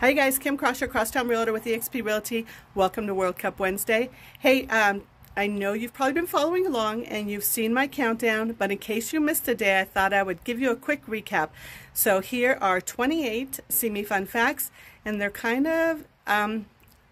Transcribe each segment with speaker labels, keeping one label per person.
Speaker 1: Hi guys, Kim Cross here, Crosstown Realtor with eXp Realty. Welcome to World Cup Wednesday. Hey, um, I know you've probably been following along and you've seen my countdown, but in case you missed a day, I thought I would give you a quick recap. So here are 28 Simi Fun Facts, and they're kind of um,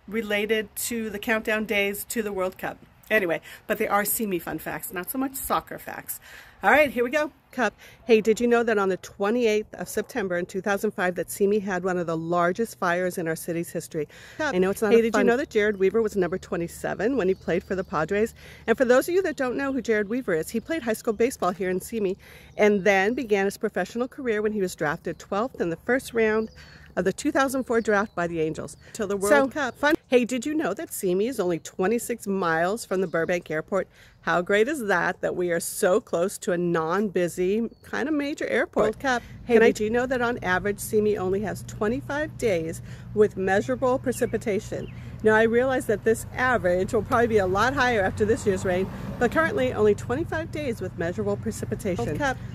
Speaker 1: related to the countdown days to the World Cup. Anyway, but they are Simi Fun Facts, not so much soccer facts. All right, here we go. Cup. Hey, did you know that on the 28th of September in 2005 that Simi had one of the largest fires in our city's history? Cup. I know it's not Hey, did you know that Jered Weaver was number 27 when he played for the Padres? And for those of you that don't know who Jered Weaver is, he played high school baseball here in Simi and then began his professional career when he was drafted 12th in the first round of the 2004 draft by the Angels to the World so, Cup. Fun. Hey, did you know that Simi is only 26 miles from the Burbank Airport? How great is that, that we are so close to a non-busy, kind of major airport? World Cup. Hey, did you know that on average, Simi only has 25 days with measurable precipitation? Now, I realize that this average will probably be a lot higher after this year's rain, but currently only 25 days with measurable precipitation.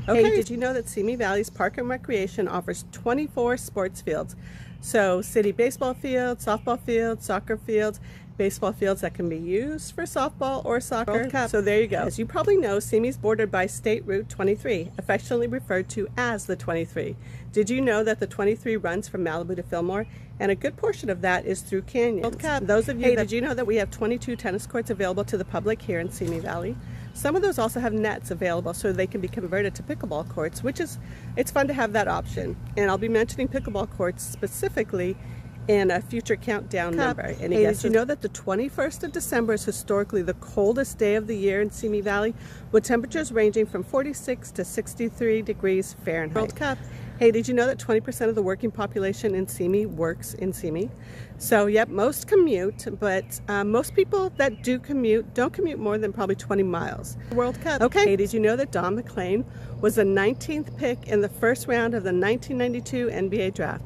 Speaker 1: Okay, hey, did you know that Simi Valley's Park and Recreation offers 24 sports fields? So city baseball fields, softball fields, soccer fields, baseball fields that can be used for softball or soccer. So there you go. As you probably know, Simi is bordered by State Route 23, affectionately referred to as the 23. Did you know that the 23 runs from Malibu to Fillmore? And a good portion of that is through canyons. Those of you hey, that, did you know that we have 22 tennis courts available to the public here in Simi Valley? Some of those also have nets available so they can be converted to pickleball courts, which is, it's fun to have that option. And I'll be mentioning pickleball courts specifically in a future countdown Cup. number. Guesses? Did you know that the 21st of December is historically the coldest day of the year in Simi Valley, with temperatures ranging from 46 to 63 degrees Fahrenheit? World Cup. Hey, did you know that 20% of the working population in Simi works in Simi? So, yep, most commute, but um, most people that do commute don't commute more than probably 20 miles. World Cup. Okay. Hey, did you know that Don MacLean was the 19th pick in the first round of the 1992 NBA draft?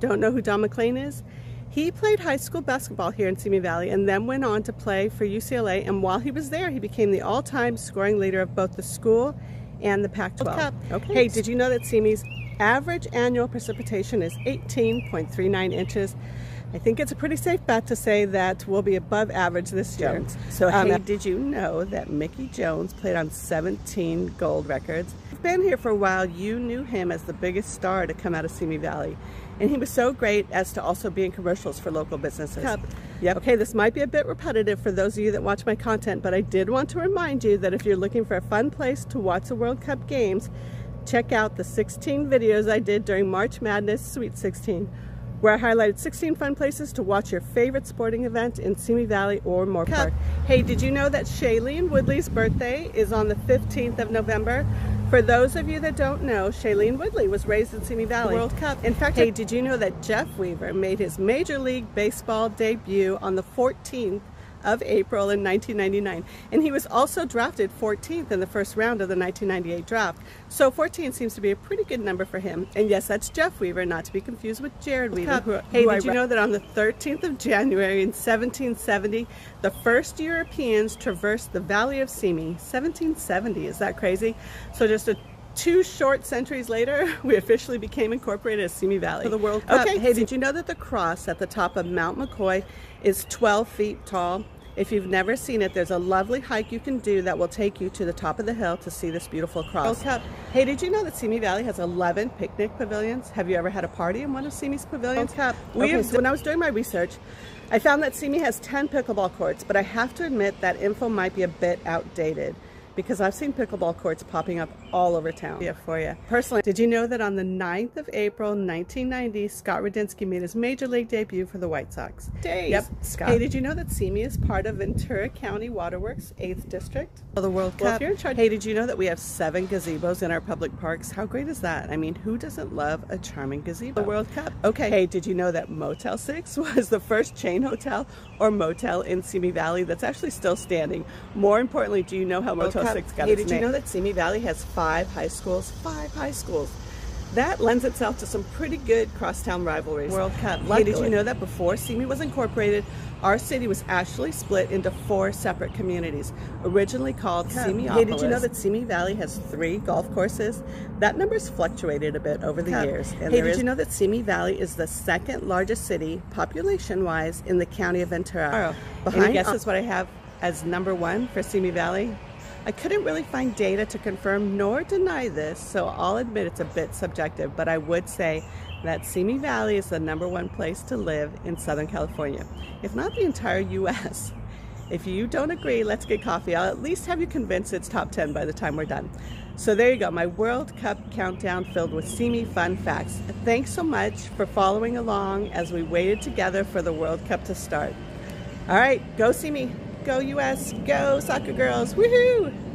Speaker 1: Don't know who Don MacLean is? He played high school basketball here in Simi Valley and then went on to play for UCLA. And while he was there, he became the all-time scoring leader of both the school and the Pac-12. Okay. Hey, did you know that Simi's average annual precipitation is 18.39 inches. I think it's a pretty safe bet to say that we'll be above average this year. Jones. So um, hey, did you know that Mickey Jones played on 17 gold records? Been here for a while. You knew him as the biggest star to come out of Simi Valley. And he was so great as to also be in commercials for local businesses. Cup. Yep. Okay, this might be a bit repetitive for those of you that watch my content, but I did want to remind you that if you're looking for a fun place to watch the World Cup games, check out the 16 videos I did during March Madness Sweet 16 where I highlighted 16 fun places to watch your favorite sporting event in Simi Valley or Moorpark. Hey, did you know that Shailene Woodley's birthday is on the 15th of November? For those of you that don't know, Shailene Woodley was raised in Simi Valley. World Cup. In fact, hey, did you know that Jeff Weaver made his Major League Baseball debut on the 14th of April in 1999. And he was also drafted 14th in the first round of the 1998 draft. So 14 seems to be a pretty good number for him. And yes, that's Jeff Weaver, not to be confused with Jered Weaver. Who, hey, who did you know that on the 13th of January in 1770, the first Europeans traversed the Valley of Simi? 1770, is that crazy? So just a two short centuries later, we officially became incorporated as Simi Valley. For the World Cup. Okay, hey, did you know that the cross at the top of Mount McCoy is 12 feet tall? If you've never seen it, there's a lovely hike you can do that will take you to the top of the hill to see this beautiful cross. Hey, did you know that Simi Valley has 11 picnic pavilions? Have you ever had a party in one of Simi's pavilions? We okay, so when I was doing my research, I found that Simi has 10 pickleball courts, but I have to admit that info might be a bit outdated because I've seen pickleball courts popping up all over town. Yeah, for you. Personally, did you know that on the 9th of April, 1990, Scott Radinsky made his major league debut for the White Sox? Days. Yep, Scott. Hey, did you know that Simi is part of Ventura County Waterworks, 8th District? of the World well, Cup. If you're in charge, hey, did you know that we have seven gazebos in our public parks? How great is that? I mean, who doesn't love a charming gazebo? The World Cup. Okay. Hey, did you know that Motel 6 was the first chain hotel or motel in Simi Valley that's actually still standing? More importantly, do you know how Motel 6 got hey, its name? Did you know that Simi Valley has five high schools? Five high schools. that lends itself to some pretty good crosstown rivalries.
Speaker 2: World Cup.
Speaker 1: Hey, did you know that before Simi was incorporated, our city was actually split into four separate communities, originally called Simi. Hey, did you know that Simi Valley has three golf courses? That number's fluctuated a bit over the
Speaker 2: Cup.
Speaker 1: years.
Speaker 2: And
Speaker 1: hey, did
Speaker 2: is...
Speaker 1: you know that Simi Valley is the second largest city, population-wise, in the county of Ventura?
Speaker 2: Oh,
Speaker 1: Behind Any guesses what I have as number one for Simi Valley? I couldn't really find data to confirm nor deny this, so I'll admit it's a bit subjective, but I would say that Simi Valley is the number one place to live in Southern California, if not the entire U.S. If you don't agree, let's get coffee. I'll at least have you convinced it's top 10 by the time we're done. So there you go, my World Cup countdown filled with Simi fun facts. Thanks so much for following along as we waited together for the World Cup to start. All right, go Simi. Go US, go soccer girls, woohoo!